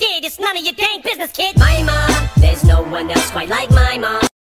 did. It's none of your dang business, kid. My mom, there's no one else quite like my mom.